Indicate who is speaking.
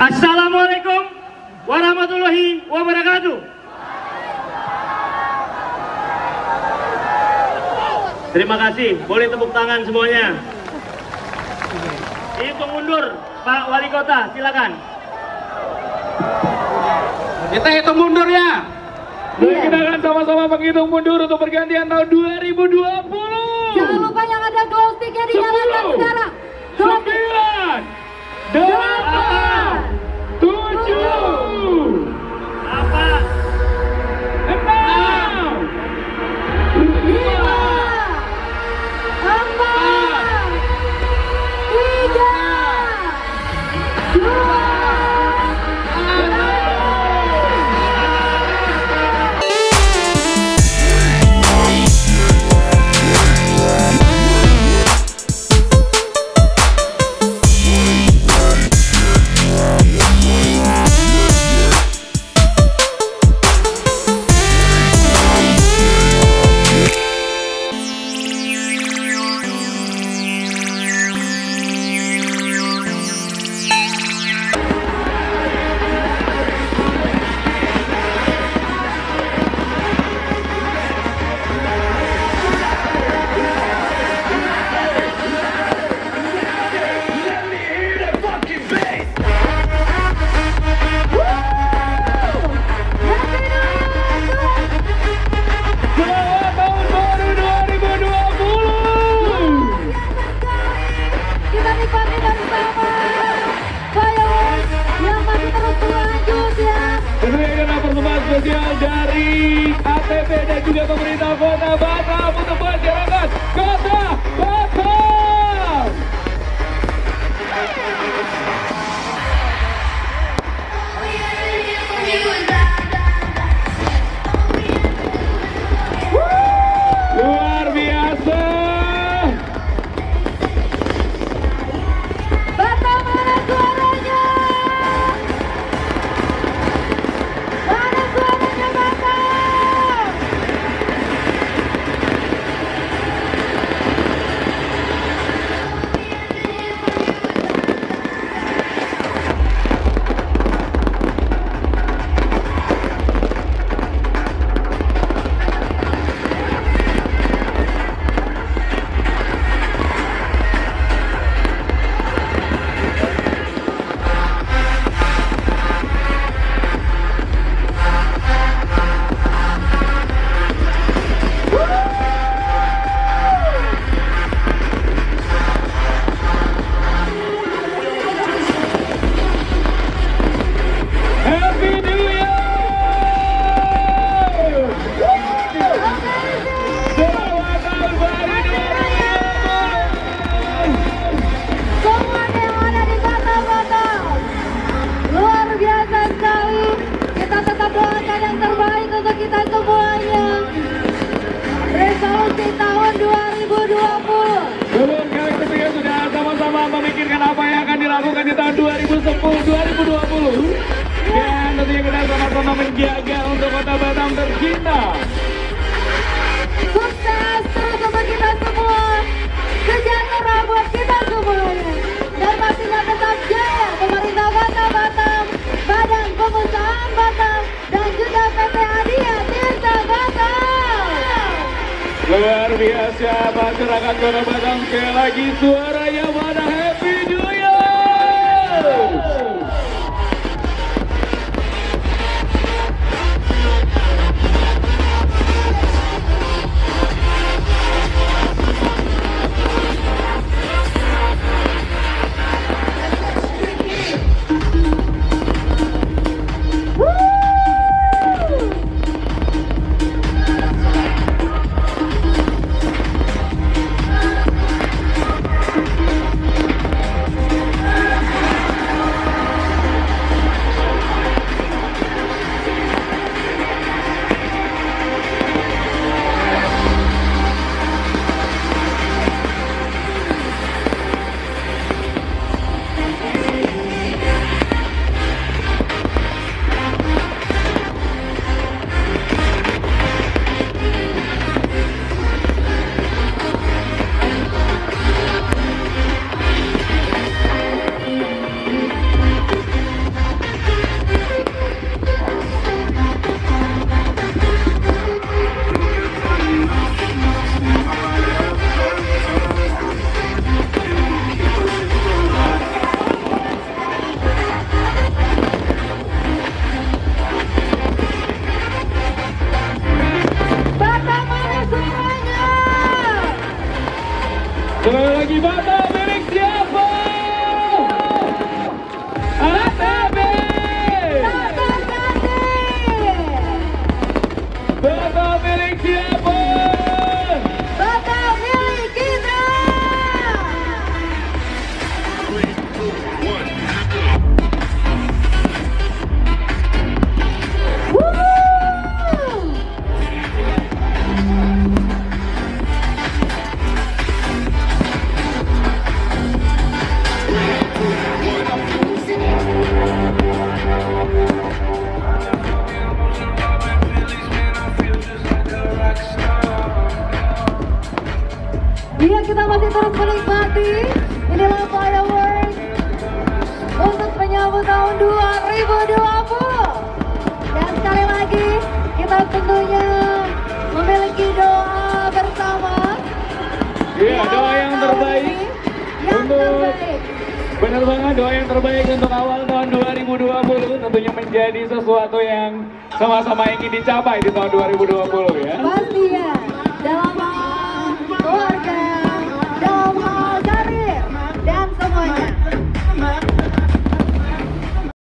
Speaker 1: Assalamualaikum warahmatullahi wabarakatuh. Terima kasih. Boleh tepuk tangan semuanya. Ini pengundur Pak Wali Kota, silakan.
Speaker 2: Kita hitung mundur ya.
Speaker 3: Mari iya. kita akan sama-sama menghitung mundur untuk pergantian tahun 2020.
Speaker 4: Jangan lupa yang ada glow sticknya dinyalakan sekarang.
Speaker 3: Sembilan, 9, 8, dari ATP dan juga pemerintah kota Batam untuk
Speaker 4: Resolusi tahun 2020
Speaker 3: Sebelum kalian ketiga sudah sama-sama memikirkan apa yang akan dilakukan di tahun 2010 2020 dan tentunya kita sama-sama menjaga untuk kota Batam tercinta. Luar biasa masyarakat kota Batam sekali lagi suaranya Iya, kita masih
Speaker 4: terus menikmati. Inilah fireworks untuk menyambut tahun 2020. Dan sekali lagi kita tentunya memiliki doa bersama.
Speaker 3: Iya, doa yang terbaik
Speaker 4: Yang
Speaker 3: untuk
Speaker 4: terbaik.
Speaker 3: Benar banget doa yang terbaik untuk awal tahun 2020 tentunya menjadi sesuatu yang sama-sama ingin dicapai di tahun 2020 ya.
Speaker 4: Pastinya dalam